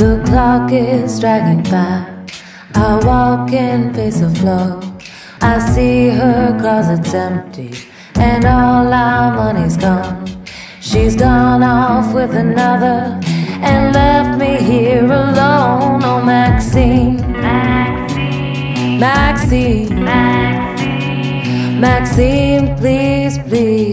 The clock is dragging back. I walk in, face of flow. I see her closet's empty, and all our money's gone. She's gone off with another and left me here alone. Oh, Maxine, Maxine, Maxine, Maxine, please, please.